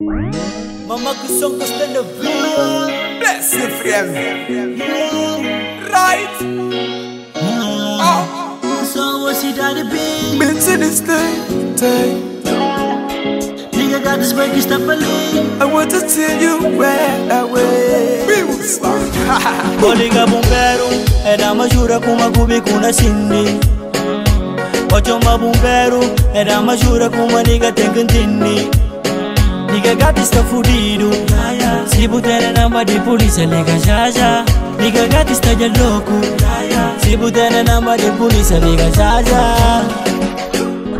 Mama Kusongo stand up video. Bless you, friend. Right. Oh. So what's it gotta be? Been to this day, day. Nigga got this break, stuff alone. I want to tell you where I went. We will stop. Oliga bombeiro, era majura com uma gubi com na cindy. Ocho ma bombeiro, era majura com uma nigga tem cantini. nigagati stafudidu sibutere namadi pulisa nigashasha nigagati stajaloku sibutere namadi pulisa nigashasha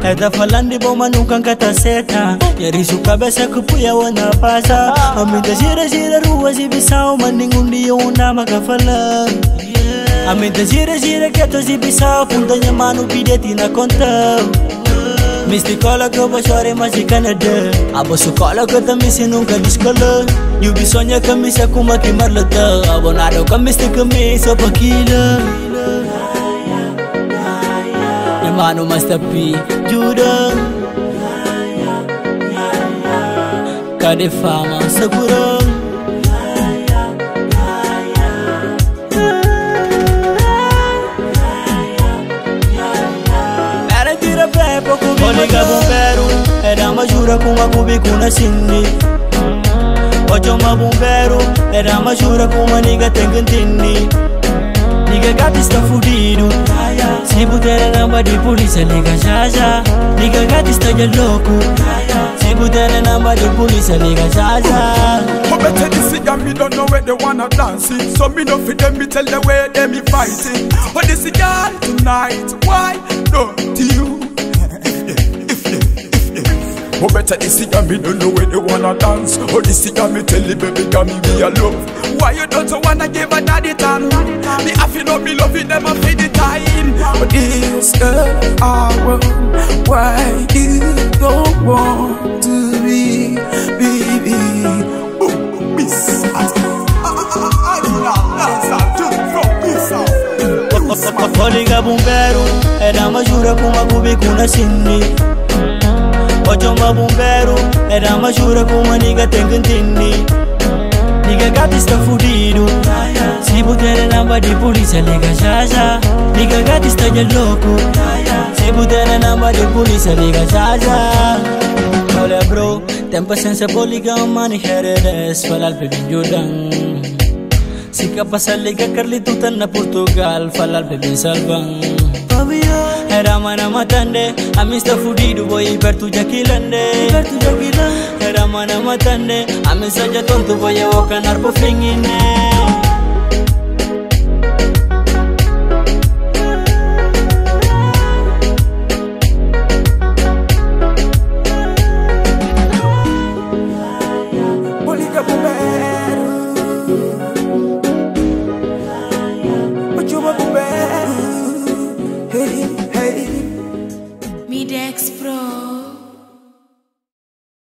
Etafalandi boma nukan kata seta. Yari suka besa kupuya wana pasa. Aminta sira sira ruwa zibisao Manding undi yona makafala. Aminta sira sira keto zibisao Puntanya manu pidetina kontau konta Misti kola ko ba shore masi Canada Abo su kola ko ta misi nunca discola You bisogna camisa kuma kimarlata Abo nado kamisti camisa pakila Mano mas tapi juda Kade fama segura kubi bumbero Era majura kunga kubi kuna sindi Ojo mabumbero Era majura kuma niga tengentini got this stuff fudido Si butera namba di polizia lega jaja Nigga Gatis taja louco Si butera namba di polizia lega jaja Who better this it me don't know where they wanna dance it So me no fit them, me tell them where they me fighting. Oh this is girl tonight, why don't you? Oh better this and me don't know where they wanna dance. Oh this and me tell the baby girl me be a love. Why you don't wanna give a daddy time? Me have to know me loving them and feed the time. But this girl I want Why you don't want to be baby? Oh, miss Koliga bumbero Era majura kuma kubi kuna sindi Ojo mabumbero Era majura kuma niga tengentini Nigga Gatis stuff fudido Si butera namba di polizia lega jaja Nigga Gatis taja louco Si butera namba di polizia lega jaja Olha bro, tempo senza poliga mani heredes Falal pe binjudan Si kapasaliga karli tutan na Portugal falal bebin salvan Rama Rama Tande Amista fudidu boy bertu jakilande Bertu jakilande Rama Rama Tande Amista jatontu boy wakan arpo fingine